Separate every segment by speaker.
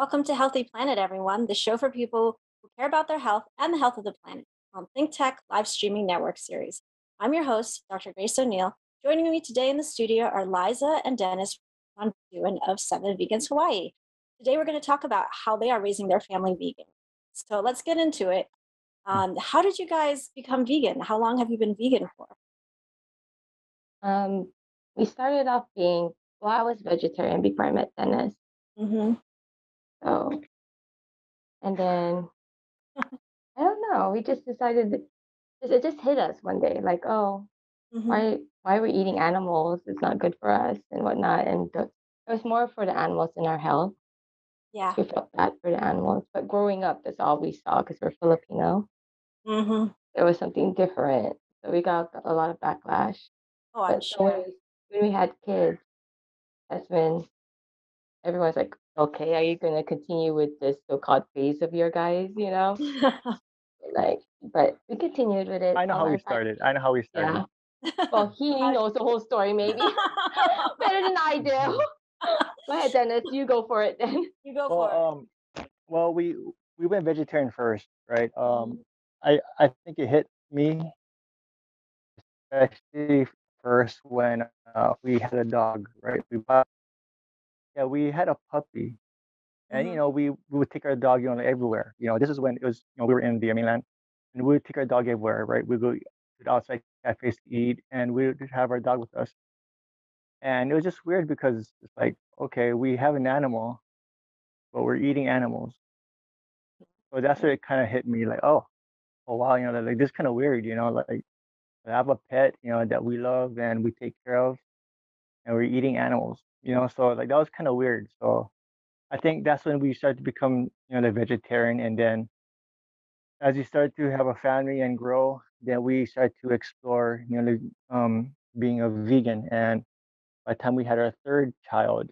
Speaker 1: Welcome to Healthy Planet, everyone, the show for people who care about their health and the health of the planet on Think Tech live streaming network series. I'm your host, Dr. Grace O'Neil. Joining me today in the studio are Liza and Dennis Duin of Seven Vegans Hawaii. Today, we're going to talk about how they are raising their family vegan. So let's get into it. Um, how did you guys become vegan? How long have you been vegan for?
Speaker 2: Um, we started off being, well, I was vegetarian before I met Dennis.
Speaker 1: hmm
Speaker 2: So, and then I don't know, we just decided that it just hit us one day, like, oh,
Speaker 1: hmm
Speaker 2: why why are we eating animals? It's not good for us and whatnot. And it was more for the animals and our health.
Speaker 1: Yeah.
Speaker 2: We felt bad for the animals. But growing up, that's all we saw because we're Filipino.
Speaker 1: hmm
Speaker 2: It was something different. So we got a lot of backlash.
Speaker 1: Oh, I'm
Speaker 2: But so when
Speaker 1: sure.
Speaker 2: we, when we had kids, that's when everyone's like, okay, are you going to continue with this so-called phase of your guys, you know? Like, but we continued with it
Speaker 3: I know how we
Speaker 2: our life.
Speaker 3: started. I know how we started.
Speaker 2: Yeah. Well, he knows the whole story maybe better than I do. Go ahead, Dennis. You go for it then.
Speaker 1: you go for it.
Speaker 3: Well, um, well, we we went vegetarian first, right?
Speaker 2: Mm-hmm.
Speaker 3: Um, I I think it hit me especially first when uh, we had a dog, right? We bought, yeah, we had a puppy, and
Speaker 1: Mhm.
Speaker 3: you know we we would take our dog, you know, like, everywhere. You know, this is when it was, you know, we were in the mainland, and we would take our dog everywhere, right? We go to outside cafes to eat, and we would have our dog with us. And it was just weird because it's like, okay, we have an animal, but we're eating animals. So that's where it kind of hit me, like, oh, oh wow, you know, like this kind of weird, you know, like I have a pet, you know, that we love and we take care of, and we're eating animals, you know. So like that was kind of weird. So I think that's when we started to become, you know, the vegetarian, and then as you start to have a family and grow, then we start to explore, you know, um, being a vegan. And by the time we had our third child,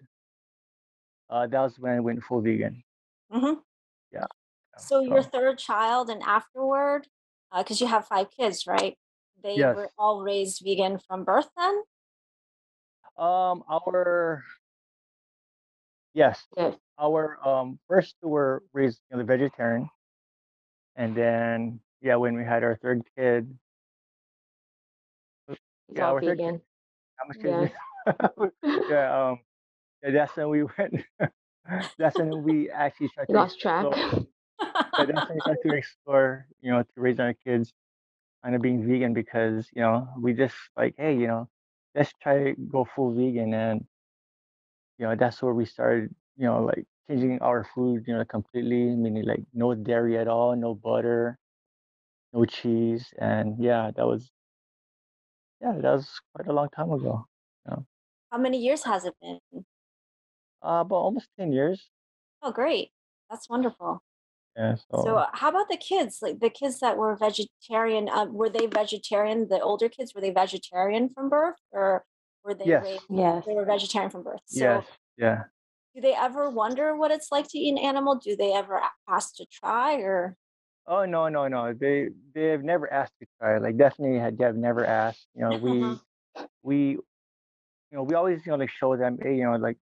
Speaker 3: uh, that was when I went full vegan.
Speaker 1: hmm
Speaker 3: Yeah.
Speaker 1: So your third child and afterward, because you have five kids, right? They
Speaker 3: yes,
Speaker 1: were all raised vegan from birth then?
Speaker 3: Um, our yes,
Speaker 2: Yes.
Speaker 3: our um first two were raised, you know, vegetarian, and then yeah, when we had our third kid,
Speaker 2: It's
Speaker 3: yeah, our third kid,
Speaker 2: vegan.
Speaker 3: much
Speaker 2: Yes.
Speaker 3: yeah, um, yeah, that's when we went. that's when we actually started
Speaker 2: You
Speaker 3: to
Speaker 2: lost track.
Speaker 3: explore. Yeah, that's when we started to explore, you know, to raise our kids on being vegan because you know we just like, hey, you know, let's try go full vegan, and you know that's where we started, you know, like changing our food, you know, completely, meaning like no dairy at all, no butter, no cheese, and yeah, that was yeah, that was quite a long time ago. You know,
Speaker 1: How many years has it been?
Speaker 3: uh, about almost ten years.
Speaker 1: Oh, great. That's wonderful.
Speaker 3: Yeah,
Speaker 1: So,
Speaker 3: so
Speaker 1: how about the kids? Like the kids that were vegetarian, uh, were they vegetarian? The older kids, were they vegetarian from birth or were they
Speaker 3: yes,
Speaker 1: raised,
Speaker 2: Yes.
Speaker 1: they were vegetarian from birth? So,
Speaker 3: yes, yeah.
Speaker 1: do they ever wonder what it's like to eat an animal? Do they ever ask to try or?
Speaker 3: Oh no, no, no. They they've never asked to try. Like definitely had they've never asked. You know, we we you know we always you know like show them, hey, you know, like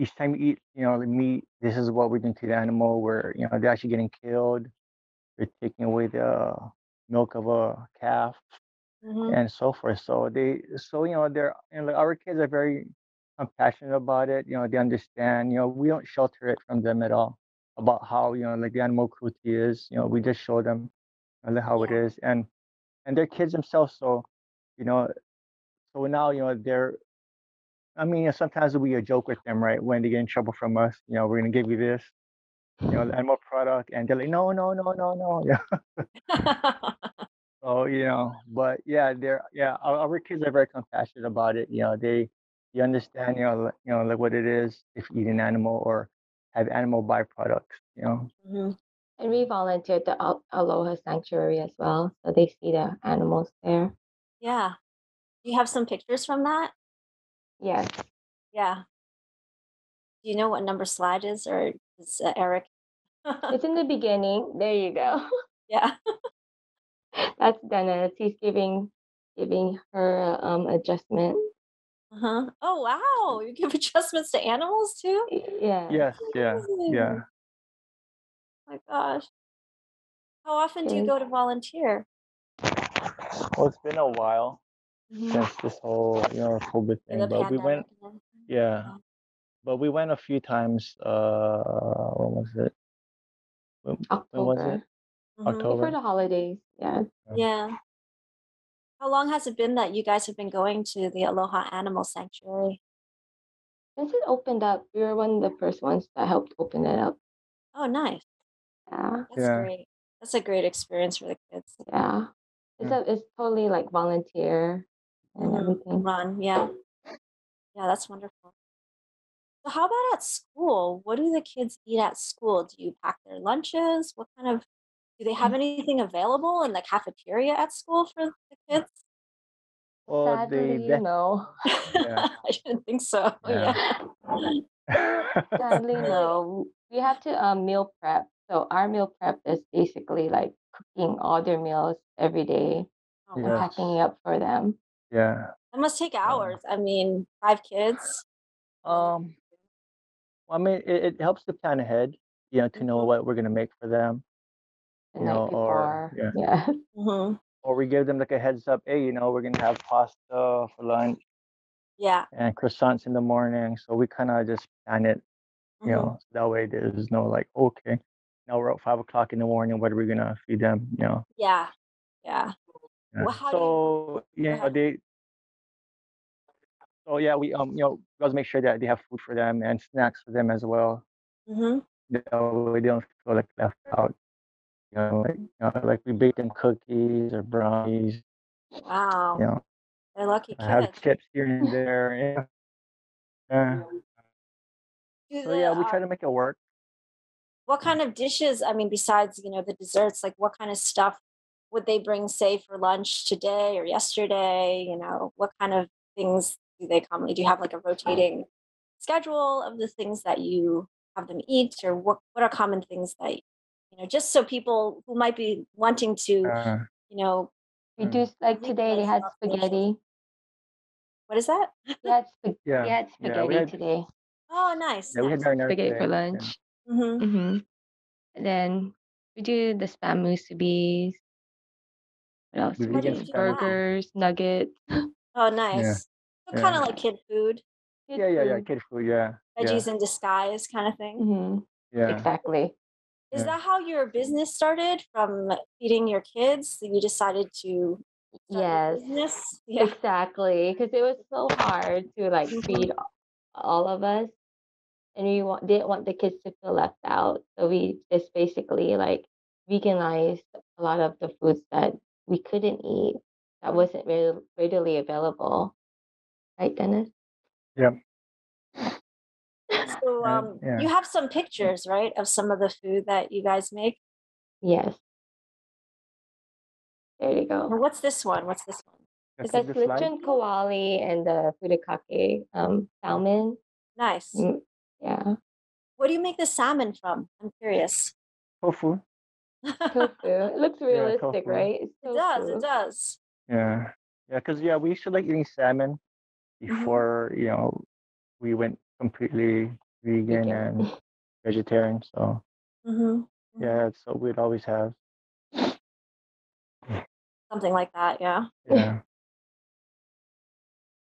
Speaker 3: each time you eat, you know, the meat, this is what we're doing to the animal. We're you know they're actually getting killed. We're taking away the milk of a calf
Speaker 1: Mhm.
Speaker 3: and so forth. So they so you know they're and like our kids are very compassionate about it. You know, they understand. You know, we don't shelter it from them at all about how you know like the animal cruelty is. You know, we just show them and how it is and and they're kids themselves so you know so now you know they're i mean sometimes we a joke with them right when they get in trouble from us you know we're gonna give you this you know animal product and they're like no no no no no yeah so you know but yeah they're yeah our, our kids are very compassionate about it you know they you understand you know like, you know like what it is if you eat an animal or have animal byproducts you know
Speaker 1: Mhm.
Speaker 2: And we volunteered the Al- Aloha Sanctuary as well. So they see the animals there.
Speaker 1: Yeah. Do you have some pictures from that?
Speaker 2: Yes.
Speaker 1: Yeah. Do you know what number slide is or is uh, Eric?
Speaker 2: It's in the beginning. There you go.
Speaker 1: yeah.
Speaker 2: That's Dennis. He's giving giving her um adjustment.
Speaker 1: Uh-huh. Oh, wow. You give adjustments to animals too?
Speaker 2: Yeah.
Speaker 3: Yes, yeah, yeah.
Speaker 1: Amazing. my gosh. How often do you go to volunteer?
Speaker 3: Well, it's been a while
Speaker 1: Mhm.
Speaker 3: since this whole, you know, COVID
Speaker 1: In the
Speaker 3: thing, but we went, yeah,
Speaker 1: Yeah.
Speaker 3: but we went a few times. Uh, when was it? When, when was it?
Speaker 2: October.
Speaker 1: Mhm.
Speaker 2: Before
Speaker 3: October.
Speaker 2: the holidays. Yeah.
Speaker 3: Yeah.
Speaker 1: Yeah. How long has it been that you guys have been going to the Aloha Animal Sanctuary?
Speaker 2: Since it opened up, we were one of the first ones that helped open it up.
Speaker 1: Oh, nice.
Speaker 2: Yeah.
Speaker 1: That's
Speaker 3: Yeah.
Speaker 1: great. That's a great experience for the kids.
Speaker 2: Yeah. It's a it's totally like volunteer and everything. Mm-hmm.
Speaker 1: Run, yeah. Yeah, that's wonderful. So how about at school? What do the kids eat at school? Do you pack their lunches? What kind of do they have mm-hmm. anything available in the cafeteria at school for the mm. kids?
Speaker 3: Well, they
Speaker 2: Sadly, no.
Speaker 3: yeah,
Speaker 1: I didn't think so.
Speaker 3: yeah.
Speaker 1: Yeah.
Speaker 2: Sadly, no. We have to um meal prep. So our meal prep is basically like cooking all their meals every day
Speaker 1: Oh,
Speaker 2: and
Speaker 3: Yes.
Speaker 1: wow.
Speaker 2: packing it up for them.
Speaker 3: Yeah.
Speaker 1: That must take
Speaker 3: Uh,
Speaker 1: hours. I mean, five kids.
Speaker 3: um, well, I mean, it, it helps to plan ahead, you know, to know
Speaker 1: Mhm.
Speaker 3: what we're gonna make for them, you know, or yeah,
Speaker 2: Yeah.
Speaker 1: hmm
Speaker 3: or we give them like a heads up. Hey, you know, we're gonna have pasta for lunch
Speaker 1: Yeah.
Speaker 3: and croissants in the morning, so we kind of just plan it, you
Speaker 1: hmm
Speaker 3: know, so that way there's no like, okay, now we're at five o'clock in the morning. What are we gonna feed them? You know.
Speaker 1: Yeah. Yeah.
Speaker 3: Yeah.
Speaker 1: Well, how do you
Speaker 3: So you know they. So yeah, we um you know we always make sure that they have food for them and snacks for them as well.
Speaker 1: Mm-hmm.
Speaker 3: You know, they don't feel like left out. You know, like, you know, like we bake them cookies or brownies.
Speaker 1: Wow.
Speaker 3: You know,
Speaker 1: They're lucky
Speaker 3: I have chips here and there. Yeah. yeah. So yeah, we try
Speaker 1: uh,
Speaker 3: to make it work.
Speaker 1: what kind of dishes? I mean, besides you know the desserts, like what kind of stuff would they bring, say, for lunch today or yesterday? You know, what kind of things do they commonly? Do you have like a rotating schedule of the things that you have them eat, or what what are common things that you know? Just so people who might be wanting to,
Speaker 3: Uh,
Speaker 1: you know,
Speaker 2: We do like today they had spaghetti.
Speaker 1: What is that?
Speaker 2: We had sp- we
Speaker 3: yeah,
Speaker 2: had
Speaker 3: yeah, we
Speaker 2: spaghetti
Speaker 3: had
Speaker 2: today.
Speaker 1: Oh, nice,
Speaker 3: yeah we had
Speaker 1: nice.
Speaker 3: marinara
Speaker 2: Spaghetti for
Speaker 3: today. Yeah.
Speaker 2: lunch.
Speaker 1: hmm
Speaker 2: Mm-hmm. And then we do the spam musubis. What else?
Speaker 1: What do
Speaker 3: vegan
Speaker 1: you
Speaker 2: do?
Speaker 1: do that?
Speaker 2: Burgers, nuggets,
Speaker 1: Oh,
Speaker 3: Yeah,
Speaker 1: nice. So
Speaker 3: yeah,
Speaker 1: kind of like kid food,
Speaker 2: kid
Speaker 3: yeah, yeah, yeah. Kid food. Yeah, yeah,
Speaker 1: veggies in disguise kind of thing.
Speaker 2: Mm-hmm.
Speaker 3: yeah,
Speaker 2: Exactly.
Speaker 1: Is
Speaker 3: yeah.
Speaker 1: that how your business started from feeding your kids? So you decided to
Speaker 2: Yes.
Speaker 1: Yeah.
Speaker 2: exactly. Because it was so hard to like
Speaker 1: Mhm.
Speaker 2: feed all of us, and we want, didn't want the kids to feel left out. So we just basically like veganized a lot of the foods that we couldn't eat that wasn't readily, readily available. Right, Dennis?
Speaker 3: yeah,
Speaker 1: So um,
Speaker 3: yeah.
Speaker 1: you have some pictures, right, of some of the food that you guys make.
Speaker 2: Yes. There you
Speaker 1: Now,
Speaker 2: go.
Speaker 1: what's this one? What's this one?
Speaker 3: Let's
Speaker 2: It's a
Speaker 3: take the
Speaker 2: kawali and the furikake um, salmon.
Speaker 1: Nice.
Speaker 2: Mm, yeah.
Speaker 1: What do you make the salmon from? I'm curious.
Speaker 3: Tofu.
Speaker 2: Tofu. It looks realistic,
Speaker 3: tofu.
Speaker 2: right? It's
Speaker 1: It does. It does.
Speaker 3: Yeah, yeah, because yeah, we used to like eating salmon
Speaker 1: hmm
Speaker 3: before you know we went completely vegan
Speaker 2: Vegan.
Speaker 3: and vegetarian. So
Speaker 1: hmm
Speaker 3: yeah, so we'd always have
Speaker 1: Something like that. Yeah.
Speaker 3: yeah.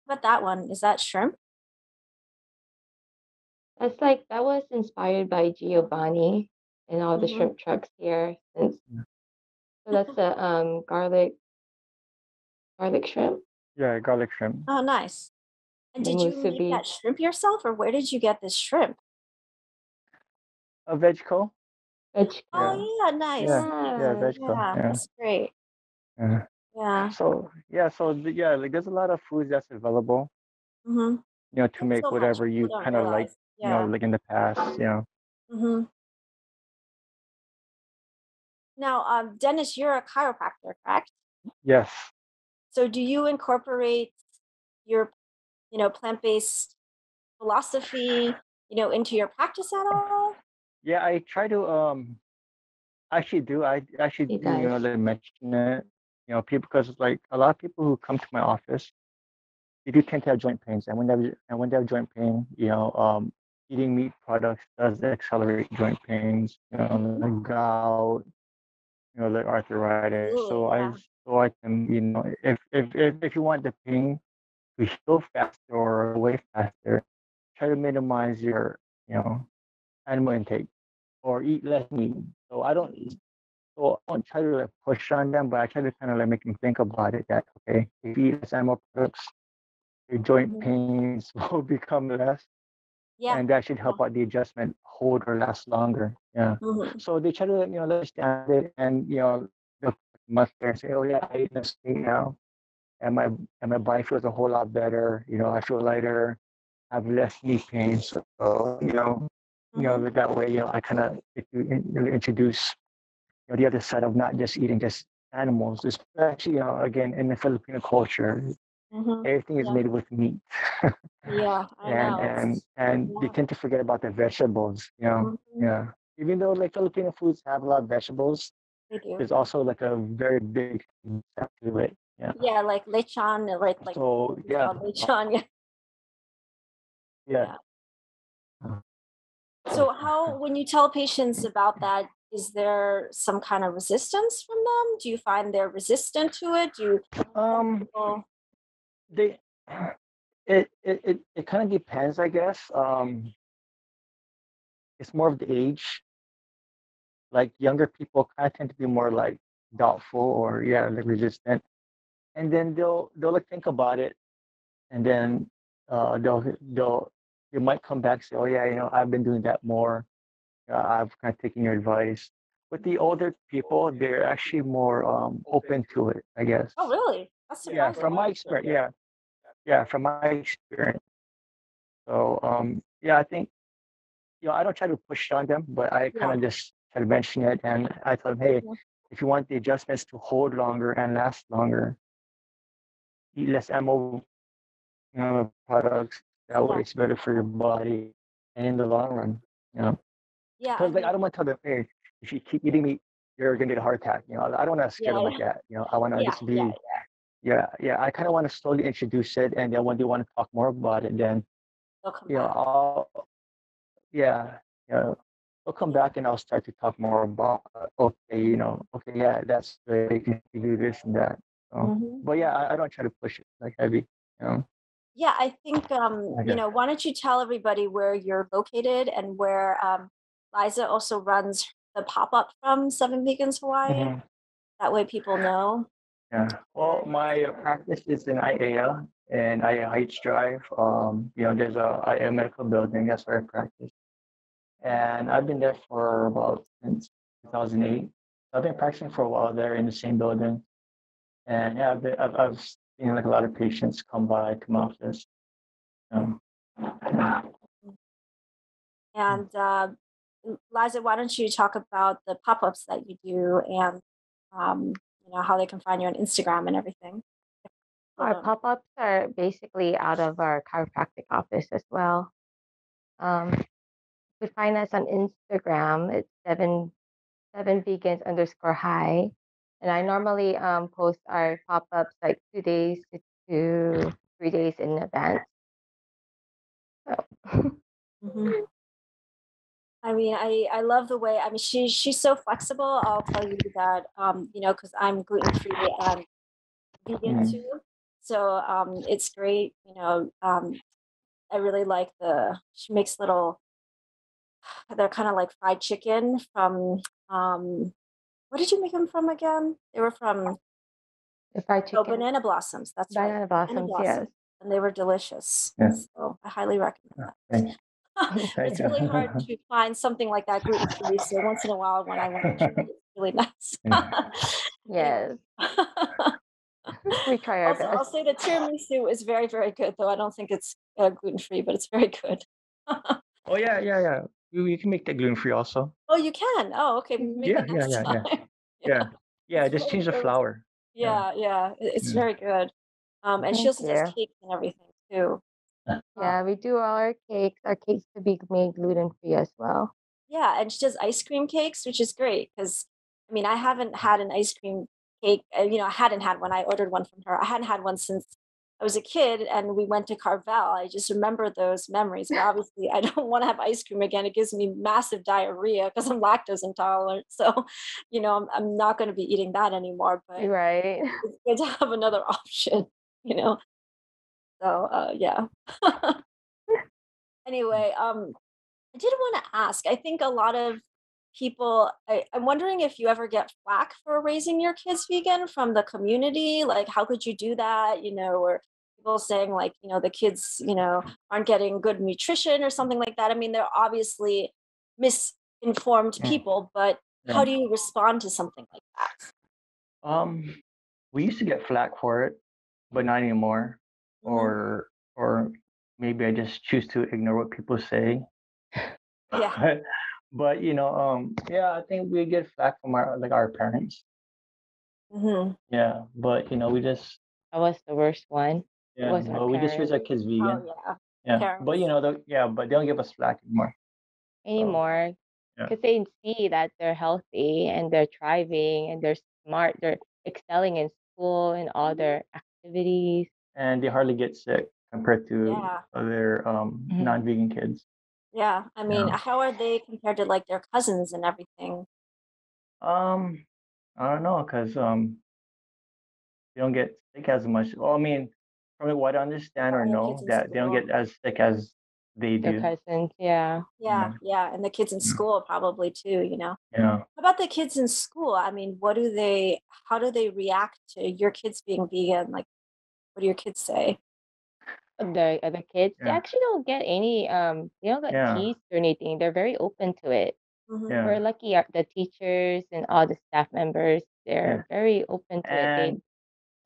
Speaker 1: What about that one? Is that shrimp?
Speaker 2: That's like that was inspired by Giovanni and all the
Speaker 1: hmm
Speaker 2: shrimp trucks here since
Speaker 3: Yeah,
Speaker 2: so that's the um garlic garlic shrimp
Speaker 3: yeah, garlic shrimp.
Speaker 1: Oh, nice. And did you make that shrimp yourself, or where did you get this shrimp?
Speaker 3: A Vegco.
Speaker 2: Veg
Speaker 3: Yeah,
Speaker 1: Oh, yeah, nice,
Speaker 3: yeah,
Speaker 1: nice.
Speaker 3: yeah,
Speaker 2: yeah.
Speaker 3: Vegco.
Speaker 1: Yeah,
Speaker 3: Yeah,
Speaker 1: that's great.
Speaker 3: yeah.
Speaker 1: Yeah.
Speaker 3: So yeah, so yeah, like there's a lot of foods that's available,
Speaker 1: hmm
Speaker 3: you know, to make
Speaker 1: so
Speaker 3: whatever you kind of like, you know, like in the past, you know.
Speaker 1: hmm Now, um, Dennis, you're a chiropractor, correct?
Speaker 3: Yes.
Speaker 1: So, do you incorporate your, you know, plant-based philosophy, you know, into your practice at all?
Speaker 3: Yeah, I try to um actually do. I actually do, you know, mention it, you know, people because like a lot of people who come to my office, they do tend to have joint pains, and when they have, and when they have joint pain, you know, um, eating meat products does accelerate joint pains, you know, like gout, you know, like arthritis.
Speaker 1: Ooh,
Speaker 3: So I
Speaker 1: yeah.
Speaker 3: so I can, you know, if if if, if you want the pain to heal faster or away faster, try to minimize your, you know, animal intake or eat less meat. So I don't so I don't try to like push on them, but I try to kind of like make them think about it that okay, if you eat less animal products, your joint
Speaker 1: Mhm.
Speaker 3: pains will become less
Speaker 1: Yeah.
Speaker 3: and that should help out the adjustment hold or last longer. Yeah.
Speaker 1: mhm,
Speaker 3: So they try to you know understand it and you know the must and say, oh yeah, I eat this thing now, and my and my body feels a whole lot better. You know, I feel lighter, I have less knee pain. So you know, you know
Speaker 1: mhm.
Speaker 3: that way you know I kind of introduce you know the other side of not just eating just animals. Especially you know again in the Filipino culture,
Speaker 1: Mhm.
Speaker 3: everything is
Speaker 1: Yeah.
Speaker 3: made with meat.
Speaker 1: Yeah, I
Speaker 3: and
Speaker 1: know.
Speaker 3: and and they
Speaker 1: yeah.
Speaker 3: tend to forget about the vegetables you know
Speaker 1: Mhm.
Speaker 3: yeah even though like filipino foods have a lot of vegetables there's also like a very big step to it yeah
Speaker 1: Yeah, like lechon, right? Like
Speaker 3: so yeah
Speaker 1: lechon. Yeah.
Speaker 3: yeah
Speaker 1: So how, when you tell patients about that, is there some kind of resistance from them? Do you find they're resistant to it? Do you?
Speaker 3: um they it it it, it kind of depends i guess um it's more of the age. Like younger people kind of tend to be more like doubtful or yeah like resistant. And then they'll they'll like think about it and then uh they'll they'll they might come back and say oh yeah you know i've been doing that more. Uh, i've kind of taken your advice. With the older people they're actually more um open to it i guess.
Speaker 1: Oh, really? That's
Speaker 3: yeah from my experience yeah. Yeah from my experience. So um yeah i think you know i don't try to push on them but i kind of just try to mention it and i tell them hey
Speaker 1: Yeah.
Speaker 3: if you want the adjustments to hold longer and last longer eat less ammo you know, products that way
Speaker 1: Yeah.
Speaker 3: it's better for your body and in the long run you know?
Speaker 1: Yeah. I
Speaker 3: because like i don't want to tell them hey if you keep eating meat you're gonna get a heart attack you know? I don't want to scare them
Speaker 1: Yeah,
Speaker 3: like that you know? I want to
Speaker 1: yeah,
Speaker 3: just be
Speaker 1: yeah,
Speaker 3: yeah i kind of want to slowly introduce it and then when they want to talk more about it then
Speaker 1: come
Speaker 3: you know i'll yeah you know i'll come back and i'll start to talk more about uh, okay you know okay yeah that's great you can do this and that so,
Speaker 1: Mhm.
Speaker 3: but yeah I, I don't try to push it like heavy you know
Speaker 1: Yeah, I think um,
Speaker 3: Okay.
Speaker 1: you know, why don't you tell everybody where you're located and where um Liza also runs the pop-up from Seven Vegans Hawaii.
Speaker 3: Mhm.
Speaker 1: That way people know.
Speaker 3: Yeah. Well, my uh, practice is in Aiea and Aiea Heights Drive. Um, you know, there's a Aiea medical building. That's where I practice. And I've been there for about since 2008. I've been practicing for a while there in the same building. And yeah, I've, been, I've, I've seen like a lot of patients come by to my office. Um,
Speaker 1: And uh, Liza, why don't you talk about the pop-ups that you do and um, you know how they can find you on Instagram and everything.
Speaker 2: Our pop-ups are basically out of our chiropractic office as well. Um, you can find us on Instagram. It's seven seven vegans underscore high. And I normally um, post our pop-ups like two days to two, three days in advance. So
Speaker 1: Mhm. I mean, I I love the way. I mean, she she's so flexible. I'll tell you that. Um, you know, because I'm gluten free and vegan
Speaker 3: Mhm.
Speaker 1: too. So um, it's great. You know, um, I really like the. She makes little. They're kind of like fried chicken from. Um, what did you make them from again? They were from
Speaker 2: the fried
Speaker 1: oh, banana blossoms. That's right,
Speaker 2: banana blossoms, yes.
Speaker 1: and they were delicious.
Speaker 3: Yes.
Speaker 1: So I highly recommend that.
Speaker 3: thanks.
Speaker 1: it's really hard to find something like that gluten free. So once in a while, when I want to treat it, it's really nice.
Speaker 2: Yes, we try our
Speaker 1: also, I'll say the tiramisu is very, very good, though I don't think it's uh, gluten free, but it's very good.
Speaker 3: oh yeah, yeah, yeah. You, you can make that gluten free also.
Speaker 1: oh, you can. Oh, okay. Maybe
Speaker 3: Yeah, yeah,
Speaker 1: next
Speaker 3: yeah, yeah. Yeah. Yeah,
Speaker 1: It's
Speaker 3: just
Speaker 1: really
Speaker 3: change the flour.
Speaker 1: Yeah, yeah. it- It's
Speaker 3: Yeah.
Speaker 1: very good. Um, and she
Speaker 2: Thank
Speaker 1: also does
Speaker 2: you.
Speaker 1: cakes and everything too.
Speaker 2: Yeah, we do all our cakes. Our cakes to be made gluten free as well.
Speaker 1: Yeah, and she does ice cream cakes, which is great because I mean, I haven't had an ice cream cake. uh, You know, I hadn't had one. I ordered one from her. I hadn't had one since I was a kid and we went to Carvel. I just remember those memories. But obviously, I don't want to have ice cream again. It gives me massive diarrhea because I'm lactose intolerant. So, you know, I'm, I'm not going to be eating that anymore. But
Speaker 2: Right.
Speaker 1: it's good to have another option, you know. So, uh, yeah. anyway, um, I did want to ask. I think a lot of people. I, I'm wondering if you ever get flack for raising your kids vegan from the community. Like, how could you do that? You know, or people saying like, you know, the kids, you know, aren't getting good nutrition or something like that. I mean, they're obviously misinformed
Speaker 3: Mm,
Speaker 1: people, but
Speaker 3: Yeah.
Speaker 1: how do you respond to something like that?
Speaker 3: Um, we used to get flack for it, but not anymore.
Speaker 1: Mhm.
Speaker 3: Or or maybe I just choose to ignore what people say.
Speaker 1: Yeah.
Speaker 3: But but you know, um, yeah, I think we get flack from our like our parents.
Speaker 1: hmm
Speaker 3: Yeah, but you know, we just
Speaker 2: I was the worst one.
Speaker 3: Yeah,
Speaker 2: was our
Speaker 3: but we just raise our kids vegan.
Speaker 1: Oh
Speaker 3: vegan.
Speaker 1: yeah,
Speaker 3: Yeah, but you
Speaker 1: parents.
Speaker 3: know, the, yeah, but they don't give us flack anymore. So
Speaker 2: anymore
Speaker 3: yeah,
Speaker 2: because they see that they're healthy and they're thriving and they're smart. They're excelling in school and all
Speaker 1: Mhm.
Speaker 2: their activities.
Speaker 3: And they hardly get sick compared to
Speaker 1: Yeah,
Speaker 3: other um
Speaker 2: Mhm.
Speaker 3: non-vegan kids.
Speaker 1: yeah. I mean,
Speaker 3: Yeah.
Speaker 1: how are they compared to like their cousins and everything?
Speaker 3: Um, I don't know, cause um they don't get sick as much. Well, I mean, from what I understand or know, that they don't get as sick as they
Speaker 2: Their
Speaker 3: do.
Speaker 2: cousins, yeah.
Speaker 1: Yeah,
Speaker 3: Yeah,
Speaker 1: yeah, and the kids in school probably too, you know.
Speaker 3: yeah.
Speaker 1: How about the kids in school? I mean, what do they, how do they react to your kids being vegan? Like, what do your kids say?
Speaker 2: The other kids, they
Speaker 3: yeah.
Speaker 2: actually don't get any um they don't get
Speaker 3: Yeah,
Speaker 2: teased or anything. They're very open to it.
Speaker 1: hmm
Speaker 3: yeah,
Speaker 2: We're lucky our, the teachers and all the staff members,
Speaker 3: yeah.
Speaker 2: they're very open to it. They
Speaker 3: And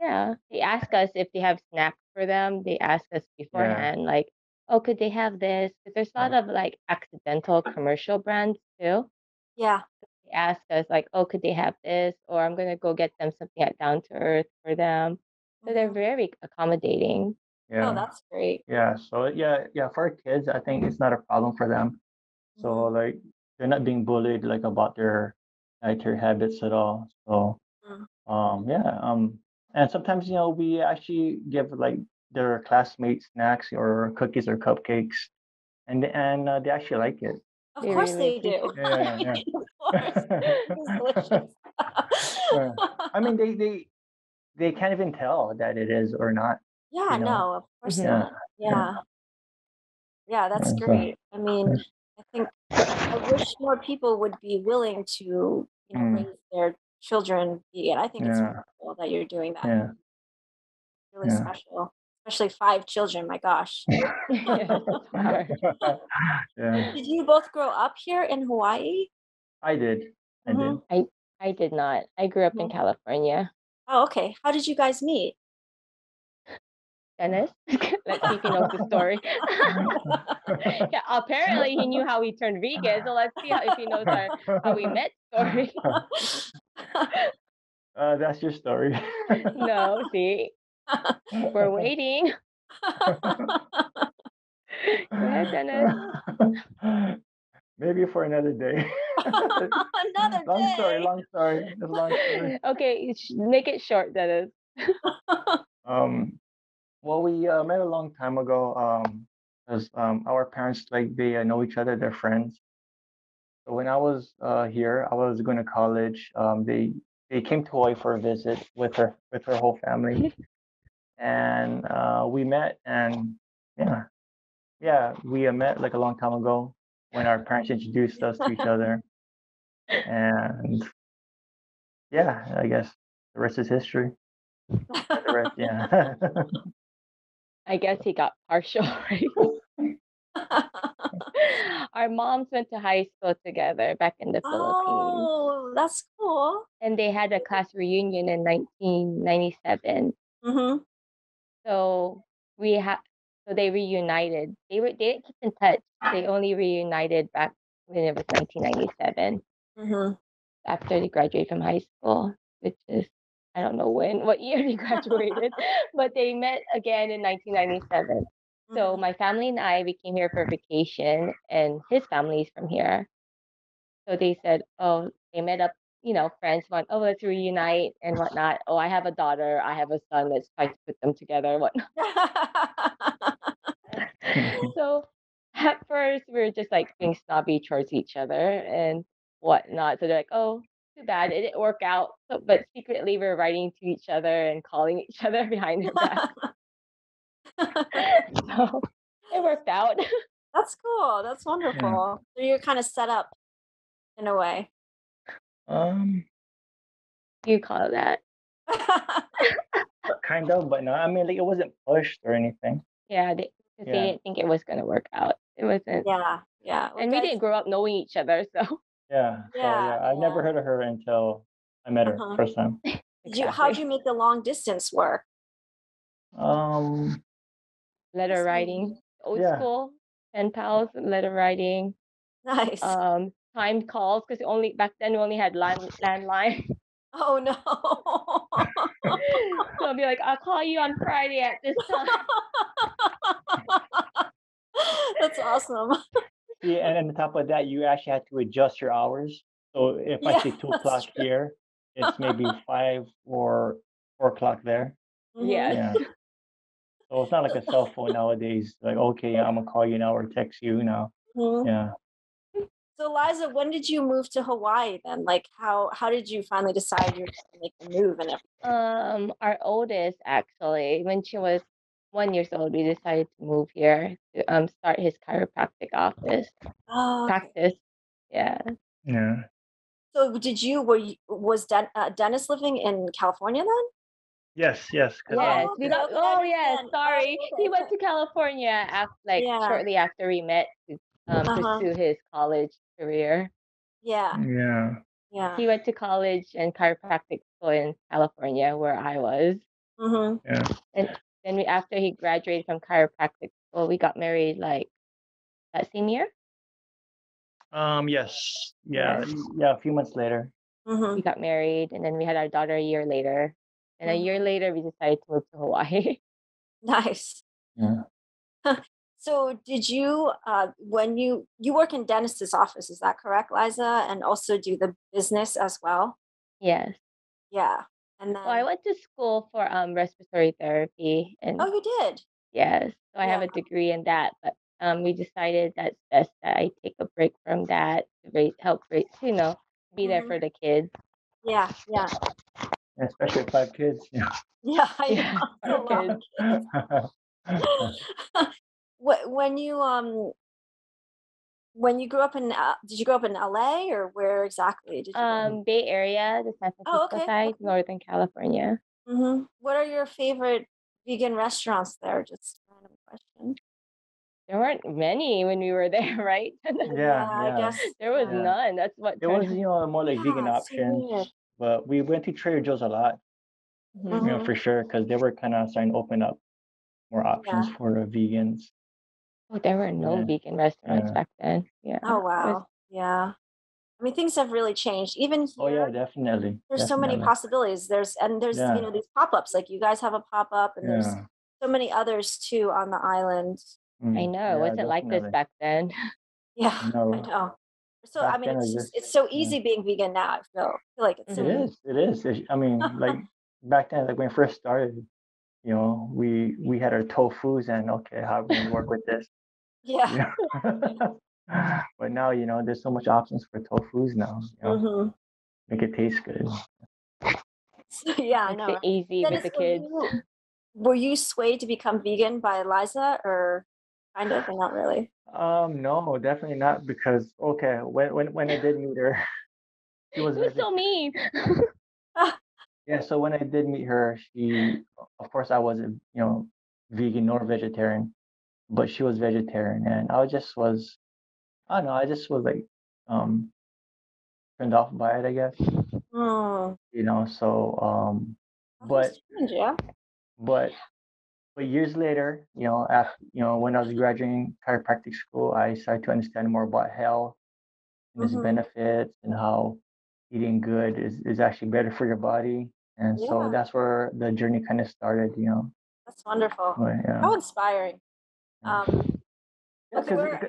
Speaker 2: Yeah, they ask us if they have snacks for them. They ask us
Speaker 3: yeah,
Speaker 2: beforehand, like, "Oh, could they have this?" Because there's a lot
Speaker 3: yeah,
Speaker 2: of like accidental commercial brands too.
Speaker 1: Yeah.
Speaker 2: They ask us like, "Oh, could they have this?" Or I'm gonna go get them something at Down to Earth for them. So they're
Speaker 1: hmm
Speaker 2: very accommodating.
Speaker 1: Oh,
Speaker 3: yeah,
Speaker 1: that's great.
Speaker 3: yeah. So yeah, yeah. For our kids, I think it's not a problem for them. So
Speaker 1: hmm
Speaker 3: like they're not being bullied like about their dietary habits at all. So um yeah, um and sometimes you know we actually give like their classmates snacks or cookies or cupcakes and and uh, they actually like it.
Speaker 1: Of
Speaker 2: They
Speaker 1: course
Speaker 2: really
Speaker 1: they do.
Speaker 3: Yeah, yeah,
Speaker 1: of course. It's delicious.
Speaker 3: yeah. I mean they they they can't even tell that it is or not,
Speaker 1: Yeah,
Speaker 3: you know.
Speaker 1: no, of course
Speaker 3: Yeah,
Speaker 1: not.
Speaker 3: yeah.
Speaker 1: Yeah. Yeah, that's
Speaker 3: yeah, so,
Speaker 1: great. I mean. I think I wish more people would be willing to, you know,
Speaker 3: Mm,
Speaker 1: raise their children vegan. I think it's
Speaker 3: yeah,
Speaker 1: wonderful that you're doing that.
Speaker 3: yeah,
Speaker 1: Really
Speaker 3: yeah.
Speaker 1: special. Especially five children, my gosh.
Speaker 2: Yes, it's hard.
Speaker 3: yeah,
Speaker 1: Did you both grow up here in Hawaii?
Speaker 3: I did. I did.
Speaker 1: hmm
Speaker 2: I I did not. I grew up in
Speaker 1: hmm
Speaker 2: California.
Speaker 1: Oh, okay. How did you guys meet?
Speaker 2: Dennis, let's see if he knows the story. yeah, apparently he knew how we turned vegan. So let's see how, if he knows our how we met story.
Speaker 3: uh, that's your story.
Speaker 2: no, see, we're waiting. Go ahead, Dennis.
Speaker 3: Maybe for another day.
Speaker 1: Another
Speaker 3: long story, long story. Long story.
Speaker 2: okay, make it short, Dennis.
Speaker 3: Um, well, we uh, met a long time ago. Um, because um, our parents like they uh, know each other. They're friends. So when I was uh, here, I was going to college. Um, they they came to Hawaii for a visit with her with her whole family, and uh, we met. And yeah, yeah, we uh, met like a long time ago when our parents introduced us to each other. And yeah, I guess the rest is history. The rest, yeah.
Speaker 2: I guess he got partial, right? Our moms went to high school together back in the Philippines,
Speaker 1: oh, that's cool.
Speaker 2: and they had a class reunion in 1997.
Speaker 1: hmm
Speaker 2: So we had, so they reunited. They were they didn't keep in touch. They only reunited back when it was 1997
Speaker 1: hmm
Speaker 2: after they graduated from high school, which is I don't know when, what year they graduated, but they met again in 1997. So
Speaker 1: hmm
Speaker 2: my family and I, we came here for vacation, and his family is from here. So they said, oh, they met up you know, friends want, oh, let's reunite and whatnot. Oh, I have a daughter, I have a son, let's try to put them together, whatnot. so at first we were just like being snobby towards each other and whatnot. So they're like, oh, too bad. It didn't work out. So, but secretly we're writing to each other and calling each other behind their back. so it worked out.
Speaker 1: That's cool. That's wonderful. So you're kind of set up in a way.
Speaker 3: Um,
Speaker 2: You call it that.
Speaker 3: kind of, but no. I mean, like it wasn't pushed or anything.
Speaker 2: Yeah, they
Speaker 3: Yeah.
Speaker 2: didn't think it was gonna work out. It wasn't,
Speaker 1: yeah, yeah. Well,
Speaker 2: and we didn't grow up knowing each other, so
Speaker 3: Yeah. So
Speaker 1: Yeah,
Speaker 3: yeah, I've never heard of her until I met her
Speaker 1: Uh-huh.
Speaker 3: first time.
Speaker 1: Did you, how'd you make the long distance work?
Speaker 3: Um,
Speaker 2: letter writing, old
Speaker 3: Yeah.
Speaker 2: school, pen pals, letter writing,
Speaker 1: Nice.
Speaker 2: um, timed calls because only back then we only had land landline.
Speaker 1: oh no.
Speaker 2: so I'll be like, I'll call you on Friday at this time.
Speaker 1: That's awesome.
Speaker 3: yeah, and on top of that, you actually had to adjust your hours. So if I say two o'clock
Speaker 1: true.
Speaker 3: here, it's maybe five or four o'clock there.
Speaker 1: Mhm.
Speaker 2: Yeah.
Speaker 3: Yeah. So it's not like a cell phone nowadays. Like, okay, I'm gonna call you now or text you now.
Speaker 1: Mhm.
Speaker 3: Yeah.
Speaker 1: So Liza, when did you move to Hawaii then? Like how how did you finally decide you were going to make the move and everything?
Speaker 2: Um, our oldest actually, when she was one years old, we decided to move here to um start his chiropractic office
Speaker 1: Oh, okay.
Speaker 2: practice. Yeah.
Speaker 3: Yeah.
Speaker 1: So did you were you, was Den, uh, Dennis living in California then?
Speaker 3: Yes, yes. 'cause,
Speaker 2: Yes.
Speaker 1: Oh,
Speaker 2: we got, oh yes,
Speaker 1: understand. Oh,
Speaker 2: sorry.
Speaker 1: okay,
Speaker 2: He went to California after like
Speaker 1: Yeah.
Speaker 2: shortly after we met to um,
Speaker 1: Uh-huh.
Speaker 2: pursue his college career.
Speaker 1: Yeah,
Speaker 3: Yeah.
Speaker 1: yeah.
Speaker 2: He went to college and chiropractic school in California where I was.
Speaker 1: hmm
Speaker 3: Yeah.
Speaker 2: Then we after he graduated from chiropractic school, we got married like that same year.
Speaker 3: Um. Yes. Yeah.
Speaker 2: Yes.
Speaker 3: Yeah. A few months later.
Speaker 1: hmm
Speaker 2: We got married and then we had our daughter a year later. And a
Speaker 1: Mhm.
Speaker 2: year later we decided to move to Hawaii.
Speaker 1: Nice.
Speaker 3: Yeah.
Speaker 1: So did you uh when you you work in Dennis's office, is that correct, Liza? And also do the business as well?
Speaker 2: yes.
Speaker 1: Yeah. And then
Speaker 2: Well, I went to school for um respiratory therapy and
Speaker 1: Oh, you did.
Speaker 2: Yes, so I have a degree in that, but um, we decided that's best that I take a break from that to raise, help raise, you know, be there
Speaker 1: Mhm.
Speaker 2: for the kids.
Speaker 1: Yeah, yeah.
Speaker 3: And especially with five kids. Yeah.
Speaker 1: Yeah, I
Speaker 2: Yeah,
Speaker 1: know. It's a lot of kids. Wh- when you um when you grew up in uh, did you grow up in LA or where exactly did you?
Speaker 2: Um, Bay Area, the San Francisco
Speaker 1: Oh, okay,
Speaker 2: side,
Speaker 1: okay.
Speaker 2: Northern California.
Speaker 1: Mhm. What are your favorite vegan restaurants there? Just a random question.
Speaker 2: There weren't many when we were there, right?
Speaker 3: Yeah,
Speaker 1: I
Speaker 3: yeah.
Speaker 1: guess
Speaker 2: there was
Speaker 3: Yeah.
Speaker 2: none. That's what there
Speaker 3: was, you know, more like vegan
Speaker 1: Yeah, it's
Speaker 3: options.
Speaker 1: weird.
Speaker 3: But we went to Trader Joe's a lot,
Speaker 2: Mhm.
Speaker 3: you know,
Speaker 1: Mhm.
Speaker 3: for sure, because they were kind of starting to open up more options
Speaker 1: Yeah.
Speaker 3: for the vegans.
Speaker 2: Oh, there were no
Speaker 3: Yeah,
Speaker 2: vegan restaurants
Speaker 3: yeah.
Speaker 2: back then. Yeah.
Speaker 1: Oh
Speaker 2: it was-
Speaker 1: wow. Yeah. I mean things have really changed. Even
Speaker 3: Oh yeah, definitely.
Speaker 1: there's so many possibilities. There's and there's
Speaker 3: Yeah.
Speaker 1: you know these pop-ups like you guys have a pop-up and there's so many others too on the island.
Speaker 2: I
Speaker 3: Mm,
Speaker 2: know.
Speaker 3: yeah,
Speaker 2: it wasn't like this back then.
Speaker 1: Yeah, I know. So I mean it's just it's so easy being vegan now. I feel, I feel like it's so
Speaker 3: It is. It is. I mean, like back then, like when we first started, you know, we we had our tofu's and okay, how are we gonna work with this?
Speaker 1: Yeah.
Speaker 3: Yeah. but now, you know, there's so much options for tofu's now. You know,
Speaker 1: hmm
Speaker 3: make it taste good.
Speaker 1: yeah, I know.
Speaker 2: it
Speaker 1: right?
Speaker 2: easy with
Speaker 1: Dennis,
Speaker 2: the
Speaker 1: were
Speaker 2: kids.
Speaker 1: you- Were you swayed to become vegan by Liza or kind of or not really?
Speaker 3: Um, no, definitely not because okay, when when when I did meet her, she was
Speaker 2: It was so mean.
Speaker 3: yeah. So when I did meet her, she, of course, I wasn't, you know, vegan nor vegetarian, but she was vegetarian, and I just was, I don't know, I just was like, um, turned off by it, I guess,
Speaker 1: Hmm.
Speaker 3: you know. So, um,
Speaker 1: That
Speaker 3: but
Speaker 1: strange, yeah.
Speaker 3: but but years later, you know, after you know, when I was graduating chiropractic school, I started to understand more about health and its
Speaker 1: Mhm.
Speaker 3: benefits and how eating good is, is actually better for your body. And so that's where the journey kind of started, you know.
Speaker 1: That's wonderful.
Speaker 3: But, yeah.
Speaker 1: How inspiring.
Speaker 3: Yeah.
Speaker 1: Um,
Speaker 3: Yeah,
Speaker 1: we're-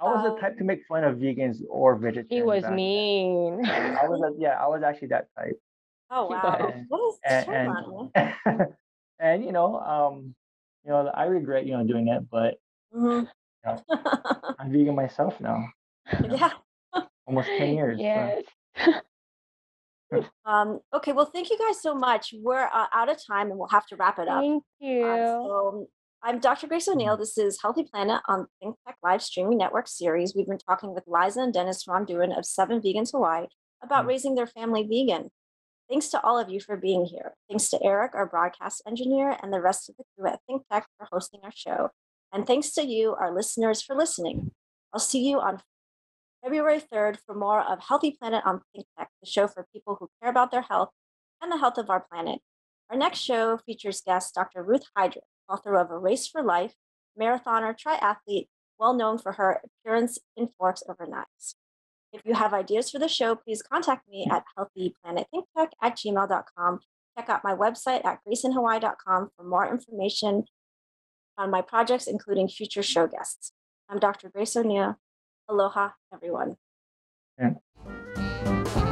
Speaker 3: I was the
Speaker 1: Um,
Speaker 3: type to make fun of vegans or vegetarians.
Speaker 2: He was
Speaker 3: then.
Speaker 2: mean.
Speaker 3: I was, a, yeah, I was actually that type.
Speaker 1: Oh wow.
Speaker 2: was.
Speaker 1: What is
Speaker 3: And, and
Speaker 1: you?
Speaker 3: and you know, um, you know, I regret you know doing it, but
Speaker 1: Mhm.
Speaker 3: Yeah. I'm vegan myself now,
Speaker 1: yeah.
Speaker 3: almost ten years. so-
Speaker 2: yes.
Speaker 1: Um, okay. Well, thank you guys so much. We're uh, out of time, and we'll have to wrap it up.
Speaker 2: Thank you.
Speaker 1: Um, so I'm Dr. Grace O'Neil. This is Healthy Planet on Think Tech Live Streaming Network series. We've been talking with Liza and Dennis Ronduen of Seven Vegans Hawaii about
Speaker 3: Mm.
Speaker 1: raising their family vegan. Thanks to all of you for being here. Thanks to Eric, our broadcast engineer, and the rest of the crew at Think Tech for hosting our show. And thanks to you, our listeners, for listening. I'll see you on February 3rd for more of Healthy Planet on Think Tech, the show for people who care about their health and the health of our planet. Our next show features guest Dr. Ruth Heidrich, author of A Race for Life, marathoner, triathlete, well known for her appearance in Forks Over Knives. If you have ideas for the show, please contact me at healthyplanetthinktech at gmail.com. Check out my website at graceinhawaii.com for more information on my projects, including future show guests. I'm Dr. Grace O'Neil. Aloha, everyone.
Speaker 3: Yeah.